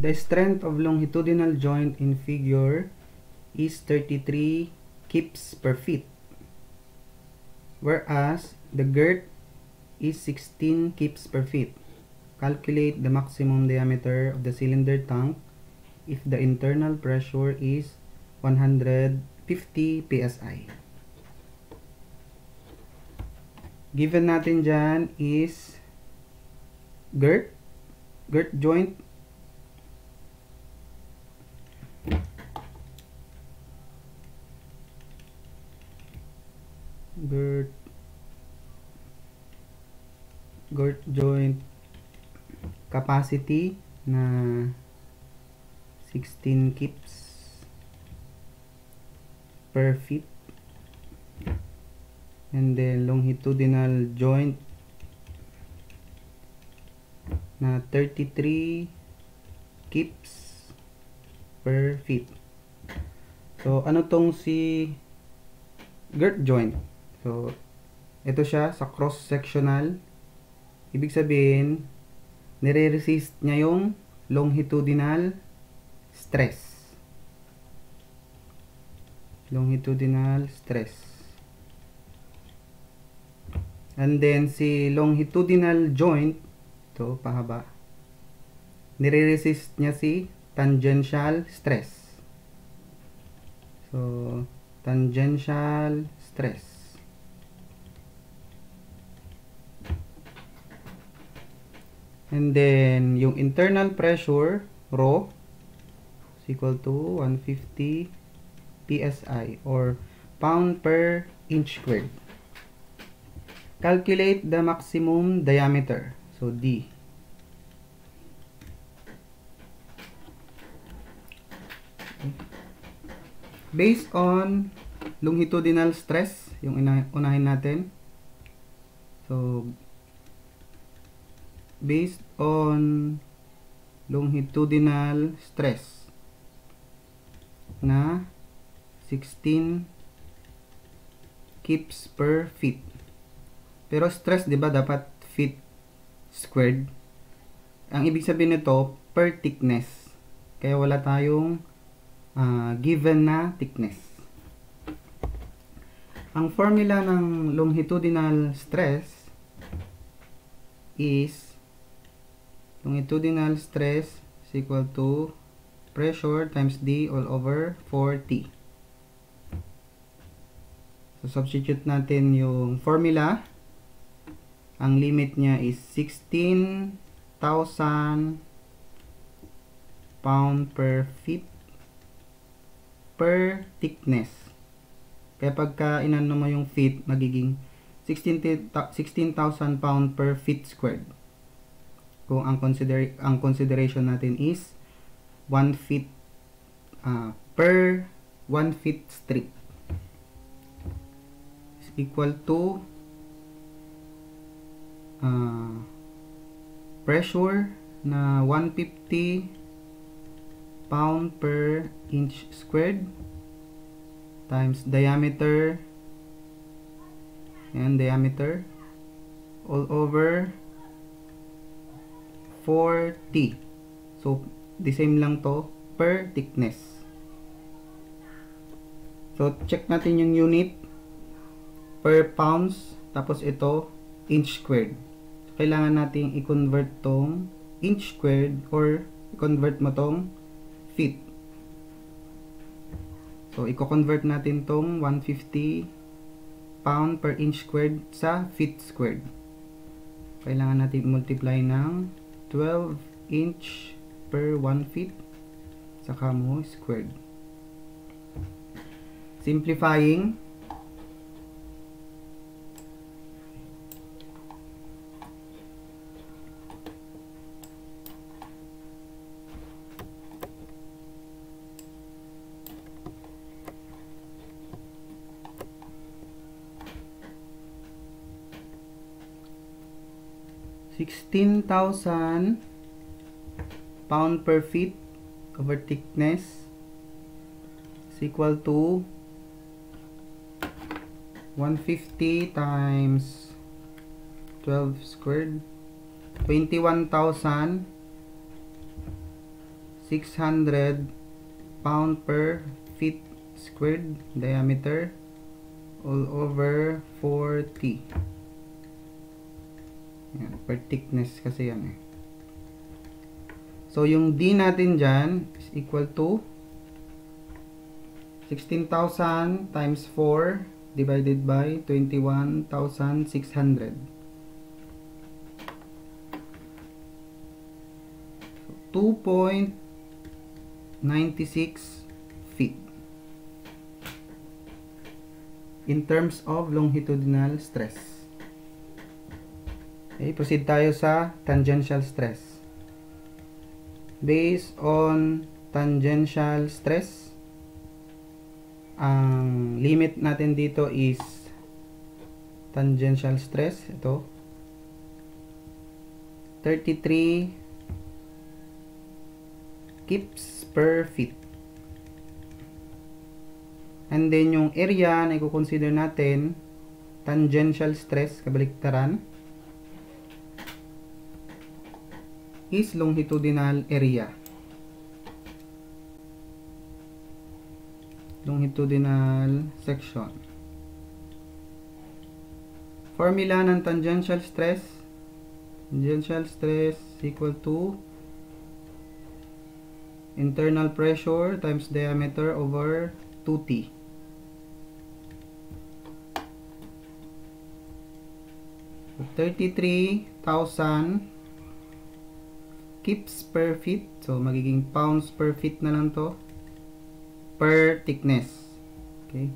The strength of longitudinal joint in figure is 33 kips per feet, whereas the girth is 16 kips per feet. Calculate the maximum diameter of the cylinder tank if the internal pressure is 150 psi. Given natin dyan is girth, girth joint girth girth joint capacity na 16 kips per feet. And then longitudinal joint na 33 kips per feet. So ano tong si girth joint So, ito siya sa cross-sectional. Ibig sabihin, nire-resist niya yung longitudinal stress. Longitudinal stress. And then, si longitudinal joint, ito, pahaba, nire-resist niya si tangential stress. So, tangential stress. And then, yung internal pressure, rho, is equal to 150 psi or pound per inch squared. Calculate the maximum diameter. So, D. Based on longitudinal stress, yung unahin natin. So, based on longitudinal stress na 16 kips per feet. Pero stress, 'di ba, dapat feet squared. Ang ibig sabihin nito per thickness. Kaya wala tayong uh, given na thickness. Ang formula ng longitudinal stress is longitudinal stress is equal to pressure times D all over 4T. So, substitute natin yung formula. Ang limit niya is 16,000 pound per feet per thickness. Kaya pagka inano mo yung feet, magiging 16,000 pound per feet squared kung ang consider ang consideration natin is 1 feet uh, per 1 feet strip. Is equal to uh, pressure na 150 pound per inch squared times diameter and diameter all over 4T. So, the same lang to per thickness. So, check natin yung unit per pounds. Tapos ito, inch squared. So, kailangan natin i-convert tong inch squared or i-convert mo tong feet. So, i-convert natin tong 150 pound per inch squared sa feet squared. Kailangan natin multiply ng 12 inch per 1 feet saka mo squared. Simplifying sixteen thousand pound per feet over thickness is equal to 150 times 12 squared 21,000 600 pound per feet squared diameter all over 40 yan, per thickness kasi yan eh. So yung D natin dyan is equal to 16,000 times 4 divided by 21,600 2.96 feet. In terms of longitudinal stress. Okay, proceed tayo sa tangential stress. Based on tangential stress, ang limit natin dito is tangential stress, ito, 33 kips per feet. And then yung area na i-consider natin, tangential stress, kabaliktaran, is longitudinal area. Longitudinal section. Formula ng tangential stress, tangential stress equal to internal pressure times diameter over 2t. So, 33,000 kips per feet. So, magiging pounds per feet na lang to. Per thickness. Okay.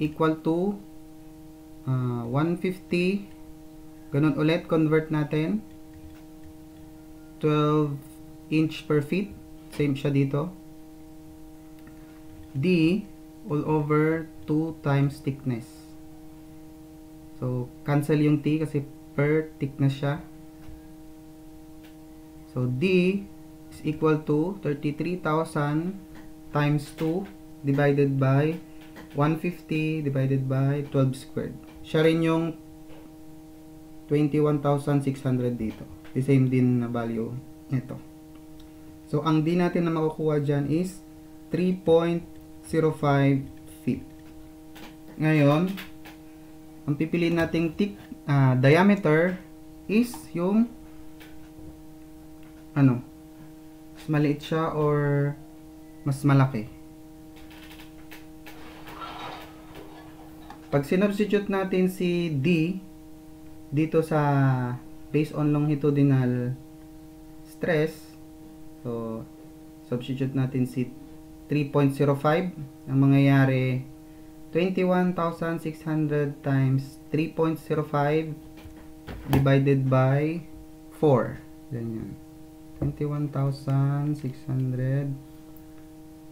Equal to uh, 150. Ganun ulit, convert natin. 12 inch per feet. Same siya dito. D all over 2 times thickness. So, cancel yung T kasi per thickness siya. So, D is equal to 33,000 times 2 divided by 150 divided by 12 squared. Siya rin yung 21,600 dito. The same din na value nito. So, ang D natin na makukuha dyan is 3.05 feet. Ngayon, ang pipiliin nating thick, uh, diameter is yung ano, mas maliit siya or mas malaki. Pag sinubstitute natin si D dito sa based on longitudinal stress so substitute natin si 3.05 ang mangyayari 21,600 times 3.05 divided by 4 ganyan 21,600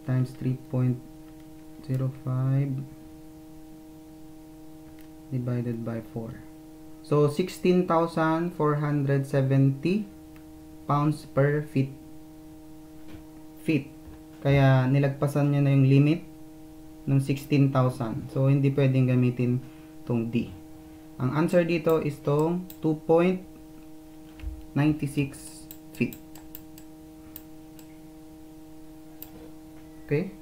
times 3.05 divided by 4 So, 16,470 pounds per feet. Feet. Kaya, nilagpasan niya na yung limit ng 16,000. So, hindi pwedeng gamitin tong D. Ang answer dito is tong 2.96 feet. Okay?